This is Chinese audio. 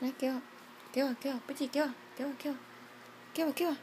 来给我给我给我不急给我给我给我给我给我。